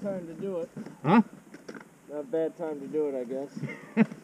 bad time to do it. Huh? Not a bad time to do it, I guess.